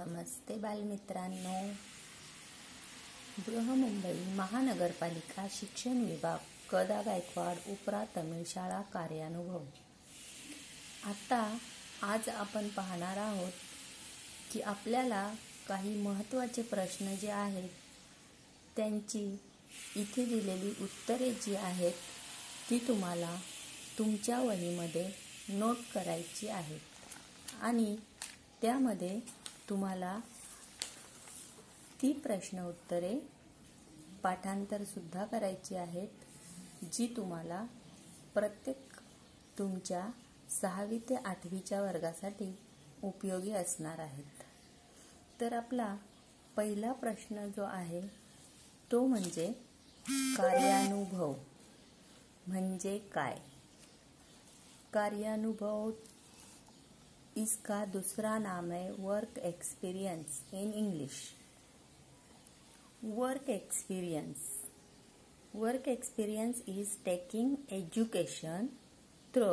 नमस्ते बालमित्रांनो. बृहमुंबई महानगरपालिका शिक्षण विभाग कदा गायकवाड उपरा तमिळ शाळा कार्यानुभव. आता आज आपण पाहणार आहोत की आपल्याला काही महत्त्वाचे प्रश्न जे आहेत त्यांची इथे दिलेली उत्तरे जी आहेत ती तुम्हाला तुमच्या वहीमध्ये नोट करायची आहेत. आणि त्यामध्ये तुम्हाला ती प्रश्न उत्तरे पाठांतरसुद्धा करायची आहेत जी तुम्हाला प्रत्येक तुमच्या सहावी ते आठवीच्या वर्गासाठी उपयोगी असणार आहेत. तर आपला पहिला प्रश्न जो आहे तो म्हणजे कार्यानुभव म्हणजे काय? कार्यानुभव इसका दूसरा नाम है work experience in English work experience work experience is taking education through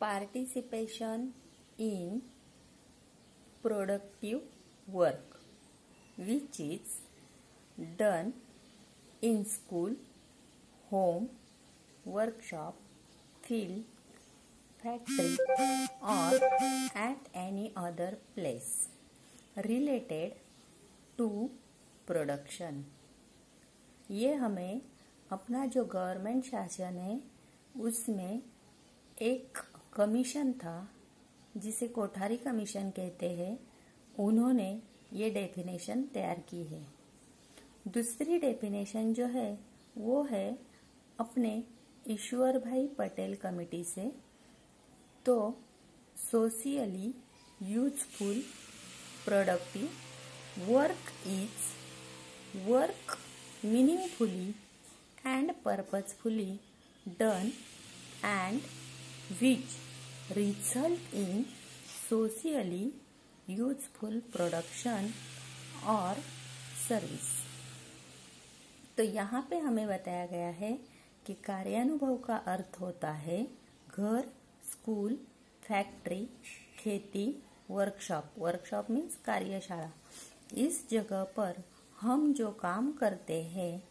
participation in productive work which is done in school home workshop field factory or at any other place related to production ये हमें अपना जो government शासन है, उसमें एक commission था, जिसे कोठारी कमीशन कहते हैं, उन्होंने ये डेफिनेशन तैयार की है। दूसरी डेफिनेशन जो है, वो है अपने ईश्वर भाई पटेल कमेटी से तो socially useful productive work is work meaningfully and purposefully done and which result in socially useful production और सर्विस तो यहाँ पे हमें बताया गया है कि कार्यानुभव का अर्थ होता है घर स्कूल, फैक्ट्री, खेती, वर्कशॉप. वर्कशॉप मीन्स कार्यशाला इस जगह पर हम जो काम करते हैं,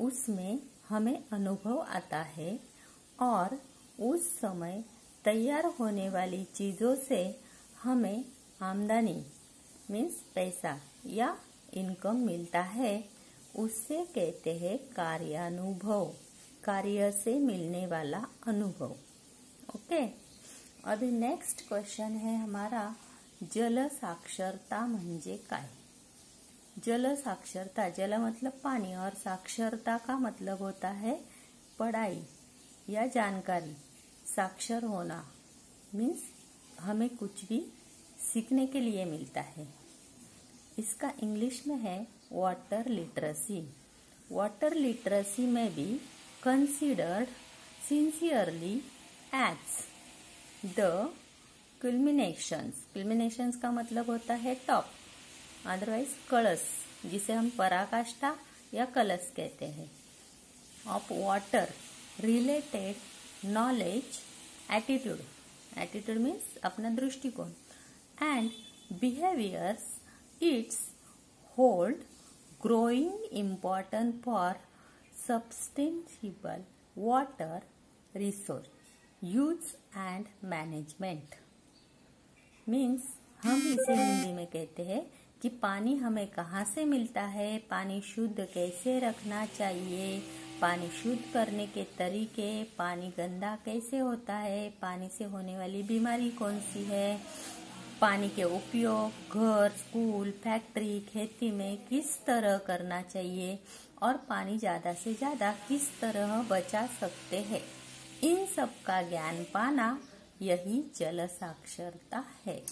उसमें हमें अनुभव आता है और उस समय तैयार होने वाली चीज़ों से हमें आमदनी मीन्स पैसा या इनकम मिलता है, उससे कहते हैं कार्यानुभव, कार्य से मिलने वाला अनुभव. ओके अभी नेक्स्ट क्वेश्चन है हमारा, जल साक्षरता म्हणजे काय? जल साक्षरता, जल मतलब पानी और साक्षरता का मतलब होता है पढ़ाई या जानकारी। साक्षर होना मीन्स हमें कुछ भी सीखने के लिए मिलता है। इसका इंग्लिश में है वाटर लिटरेसी वाटर लिटरेसी में भी considered sincerely as the culminations. Culminations का मतलब होता है टॉप। अदरवाइज़ कलश जिसे हम पराकाष्ठा या कलश कहते हैं। Of water, related knowledge, attitude. Attitude means अपना दृष्टिकोण। And behaviours, it's hold growing important for sustainable water resource. Use and management. Means हम इसे हिंदी में कहते हैं कि पानी हमें कहाँ से मिलता है, पानी शुद्ध कैसे रखना चाहिए, पानी शुद्ध करने के तरीके, पानी गंदा कैसे होता है, पानी से होने वाली बीमारी कौन सी है, पानी के उपयोग, घर, स्कूल, फैक्ट्री, खेती में किस तरह करना चाहिए और पानी ज़्यादा से ज़्यादा किस तरह बचा सकते हैं। इन सब का ज्ञान पाना यही जल साक्षरता है।